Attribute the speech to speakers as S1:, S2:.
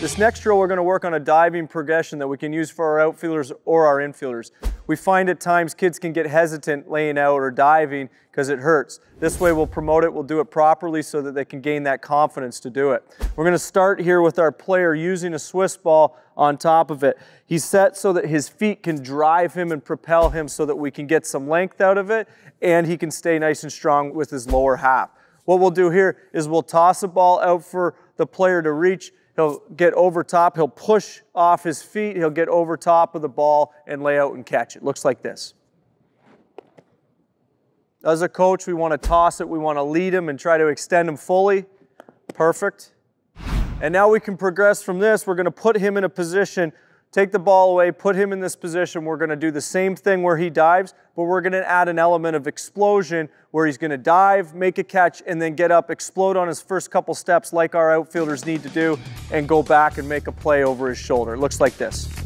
S1: This next drill, we're gonna work on a diving progression that we can use for our outfielders or our infielders. We find at times kids can get hesitant laying out or diving because it hurts. This way we'll promote it, we'll do it properly so that they can gain that confidence to do it. We're gonna start here with our player using a Swiss ball on top of it. He's set so that his feet can drive him and propel him so that we can get some length out of it and he can stay nice and strong with his lower half. What we'll do here is we'll toss a ball out for the player to reach. He'll get over top, he'll push off his feet, he'll get over top of the ball and lay out and catch it. Looks like this. As a coach, we want to toss it, we want to lead him and try to extend him fully. Perfect. And now we can progress from this. We're going to put him in a position take the ball away, put him in this position. We're going to do the same thing where he dives, but we're going to add an element of explosion where he's going to dive, make a catch, and then get up, explode on his first couple steps like our outfielders need to do, and go back and make a play over his shoulder. It looks like this.